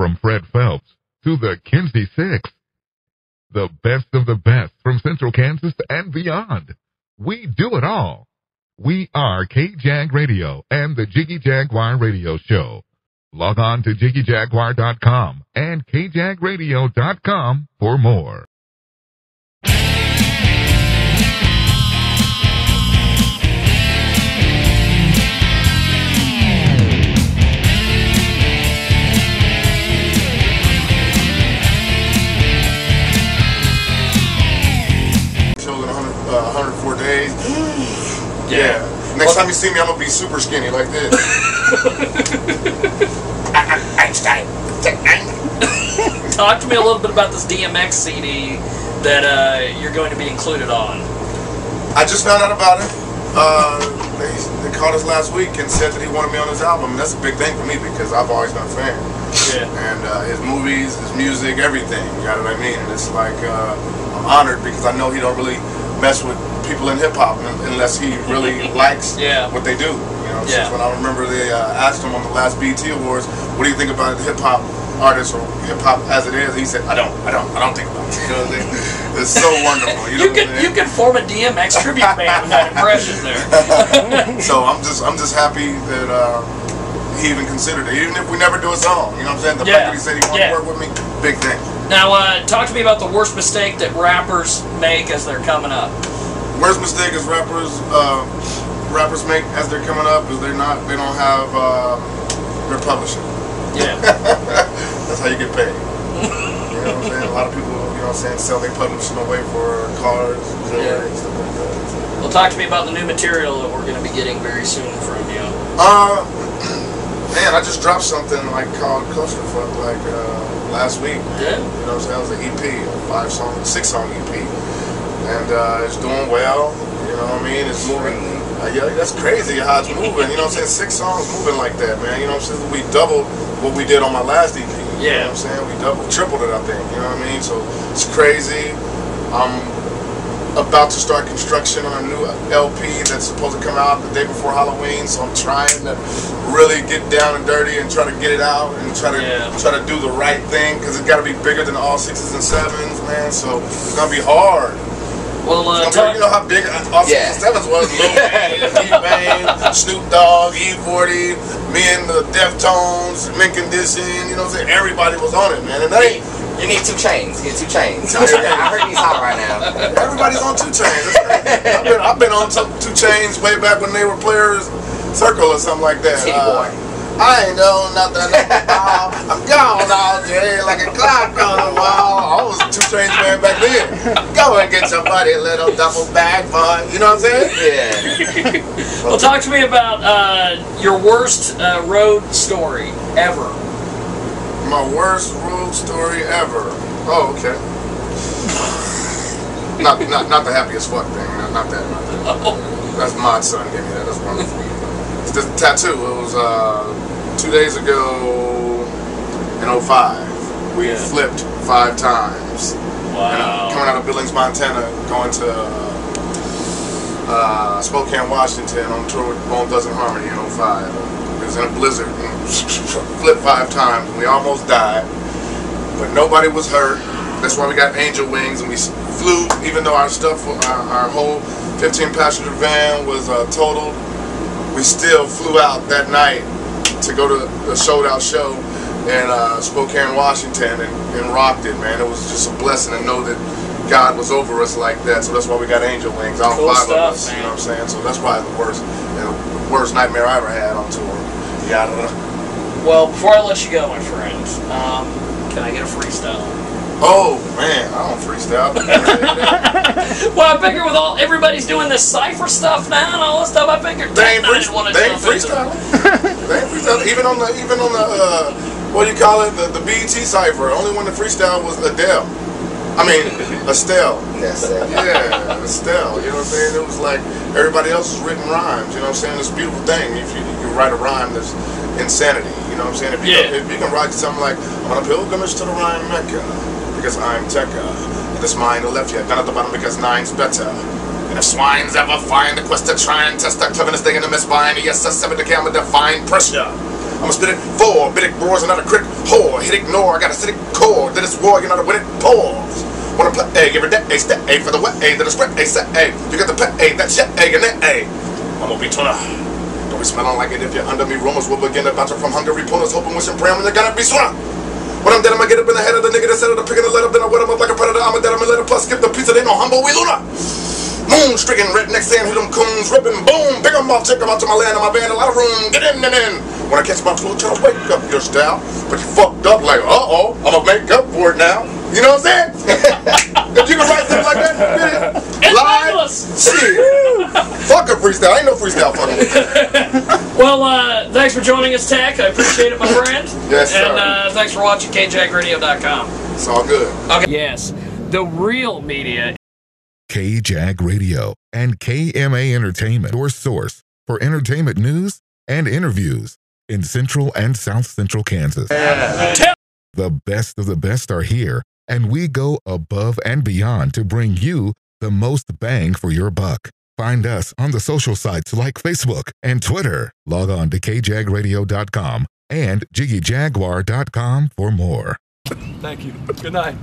from Fred Phelps to the Kinsey Six. The best of the best from Central Kansas and beyond. We do it all. We are KJAG Radio and the Jiggy Jaguar Radio Show. Log on to jiggyjaguar.com and kjagradio.com for more. Days. Yeah. Next time you see me, I'm gonna be super skinny like this. Einstein. Talk to me a little bit about this DMX CD that uh, you're going to be included on. I just found out about it. Uh, they, they called us last week and said that he wanted me on his album. And that's a big thing for me because I've always been a fan. Yeah. And uh, his movies, his music, everything. You know what I mean? And it's like uh, I'm honored because I know he don't really mess with people in hip hop unless he really likes Yeah. what they do. You know, Yeah. since when I remember they uh, asked him on the last BET Awards, "What do you think about hip hop artists or hip hop as it is?" He said, "I don't, I don't, I don't think about it." You know what I mean? It's so wonderful. You, know You could you could form a DMX tribute band with that impression there. So I'm just I'm just happy that uh, he even considered it, even if we never do a song. You know what I'm saying? The Yeah. fact that he said he wanted Yeah. to work with me, big thing. Now, uh, talk to me about the worst mistake that rappers make as they're coming up. Worst mistake is rappers uh, rappers make as they're coming up is they're not they don't have uh, their publishing. Yeah. That's how you get paid. you know what I'm saying? A lot of people, you know what I'm saying, sell their publishing away for cars, Yeah. and stuff like that. Well, talk to me about the new material that we're going to be getting very soon from you. Uh, man, I just dropped something like called Klusterfuk like uh, last week. Yeah. You know what I'm saying? It was an EP, a five song, six song EP. And uh, it's doing well. You know what I mean? It's moving. Uh, yeah, that's crazy how it's moving. You know what I'm saying? Six songs moving like that, man. You know what I'm saying? We doubled what we did on my last EP. You Yeah. know what I'm saying? We doubled, tripled it, I think. You know what I mean? So it's crazy. I'm about to start construction on a new LP that's supposed to come out the day before Halloween. So I'm trying to really get down and dirty and try to get it out and try to Yeah. try to do the right thing because it's got to be bigger than all sixes and sevens, man. So it's gonna be hard. Well, uh, It's gonna talk, you know how big sixes Yeah. was? Lil Wayne, T-Pain, Snoop Dogg, E40, me and the Deftones, Mint Condition. You know what I'm saying? Everybody was on it, man. And they You need 2 Chainz. Get 2 Chainz. I heard, I heard he's hot right now. Everybody's on 2 Chainz. I've been I've been on two, 2 Chainz way back when they were Playaz Circle or something like that. City Uh, boy. I ain't know nothing about. I'm gone all day like a clock on the wall. I was a 2 Chainz man back then. Go and get your buddy a little double bag, boy. You know what I'm saying? Yeah. well, talk to me about uh, your worst uh, road story ever. My worst road story ever. Oh, okay. Not, not, not the happiest fuck thing. Not, not that. Not that. Oh, That's my son gave me that. That's wonderful. It's this tattoo. It was uh, two days ago in 05. We Yeah. flipped five times. wow. Coming out of Billings, Montana, going to uh, Spokane, Washington on tour with Bone and Harmony in 05. It was in a blizzard. and Flipped five times. and We almost died. But nobody was hurt. That's why we got angel wings and we flew, even though our stuff, our, our whole 15 passenger van was uh, totaled. We still flew out that night to go to the sold out show in uh, Spokane, Washington, and, and rocked it, man. It was just a blessing to know that God was over us like that. So that's why we got angel wings, all Cool five stuff, of us. man. You know what I'm saying? So that's probably the worst, you know, the worst nightmare I ever had on tour. Yeah, I don't know. Well, before I let you go, my friend, um, can I get a freestyle? Oh man, I don't freestyle. Well, I figure with all everybody's doing this cipher stuff now and all this stuff, I figured they ain't, I free, didn't want to they ain't jump into freestyling. they ain't freestyling. Even on the even on the uh, what do you call it? The, the BET cipher. Only one that freestyle was Adele. I mean Estelle. That's it. Yeah, Estelle. You know what I'm saying? It was like everybody else's written rhymes. You know what I'm saying? It's a beautiful thing if you, you write a rhyme that's insanity. You know what I'm saying? If you, Yeah. if you can write something like, I'm on a pilgrimage to the Rhine Mecca because I'm Tekka. Uh, and this mine who left you down at the bottom because nine's better. And if swines ever find the quest to try and test their cleverness, they in the misbind. Yes, I seven the camera define pressure. I'm a spit it four, biddick roars, and not a crick whore. hit ignore. I got a city core. To this war, you know, to win it. Pause. Wanna play, A, give her that, A, step, A for the wet, A, to the spread, A, set, A. You got the pet, A, that shit, A, and that, A. I'm gonna be tuna. Don't be smelling like it if you're under me. Rumors will begin about you from Hungary. Punas hoping, wishing, praying, when you're gonna be sooner. When I'm dead, I'ma get up in the head of the nigga that said it. I'm picking the let up, then I wet him up like a predator. I'ma dead, I'm a let plus skip the pizza. They know humble, we Luna. Moon stricken, redneck saying hit them coons, ripping, boom, pick pick 'em off, take 'em out to my land and my band, a lot of room, get in and in. When I catch my flu, try to wake up your style, but you fucked up like, uh oh, I'ma make up for it now. You know what I'm saying? if you can write something like that, it. Live, shit. Fuck a freestyle. Ain't no freestyle fucking. Well, uh, thanks for joining us, Tech. I appreciate it, my friend. Yes, sir. And uh, thanks for watching KJagRadio.com. It's all good. Okay. Yes, the real media KJAG Radio and KMA Entertainment, your source for entertainment news and interviews in Central and South Central Kansas. The best of the best are here, and we go above and beyond to bring you the most bang for your buck. Find us on the social sites like Facebook and Twitter. Log on to kjagradio.com and jiggyjaguar.com for more. Thank you. Good night.